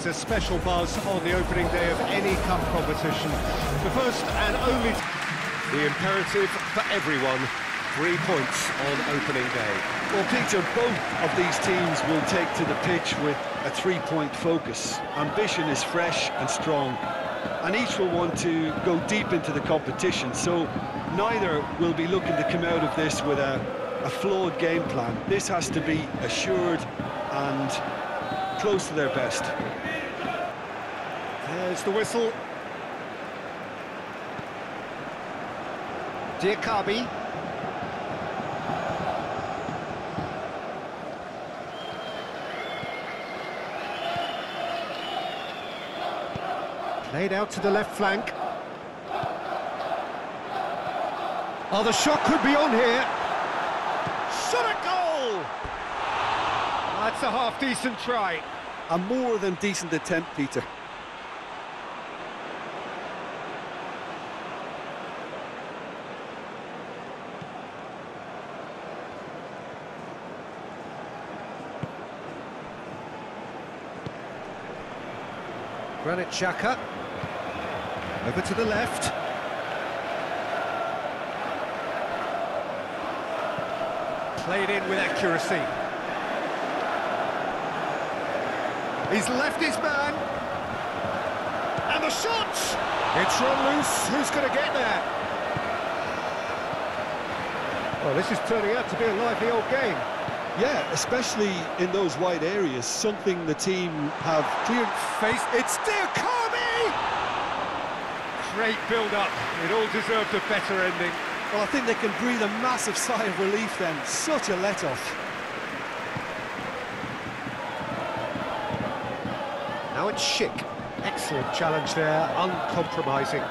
It's a special buzz on the opening day of any cup competition. The first and only... The imperative for everyone, three points on opening day. Well, Peter, both of these teams will take to the pitch with a three-point focus. Ambition is fresh and strong, and each will want to go deep into the competition, so neither will be looking to come out of this with a, a flawed game plan. This has to be assured and close to their best. There's the whistle. Diakabi. Played out to the left flank. Oh, the shot could be on here. Shot a goal! That's a half-decent try. A more than decent attempt, Peter. Granit Xhaka. Over to the left. Played in with accuracy. He's left his man. And the shot! It's run loose. Who's going to get there? Well, this is turning out to be a lively old game. Yeah, especially in those wide areas, something the team have cleared. Face, it's Diakabi! Great build-up. It all deserved a better ending. Well, I think they can breathe a massive sigh of relief then. Such a let-off. Now it's Schick. Excellent challenge there, uncompromising.